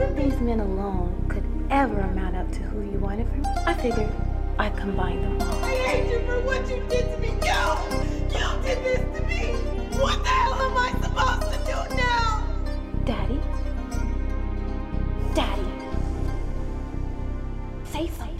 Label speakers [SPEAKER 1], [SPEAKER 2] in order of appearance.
[SPEAKER 1] of these men alone could ever amount up to who you wanted from me, I figured I'd combine them all.
[SPEAKER 2] I hate you for what you did to me. You, you did this to me. What the hell am I supposed to do now?
[SPEAKER 1] Daddy? Daddy? Say something.